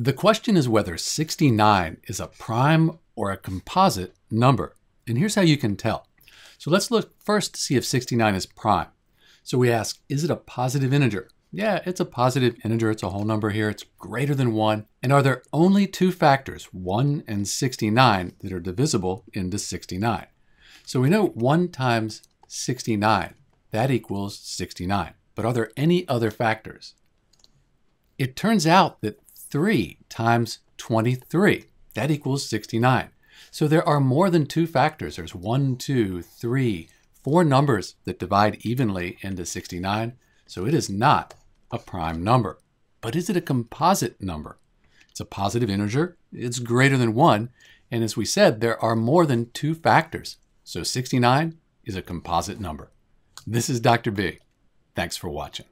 The question is whether 69 is a prime or a composite number. And here's how you can tell. So let's look first to see if 69 is prime. So we ask, is it a positive integer? Yeah, it's a positive integer. It's a whole number here. It's greater than 1. And are there only two factors, 1 and 69, that are divisible into 69? So we know 1 times 69, that equals 69. But are there any other factors? It turns out that 3 times 23, that equals 69. So there are more than two factors. There's one, two, three, four numbers that divide evenly into 69. So it is not a prime number. But is it a composite number? It's a positive integer. It's greater than 1. And as we said, there are more than two factors. So 69 is a composite number. This is Dr. B. Thanks for watching.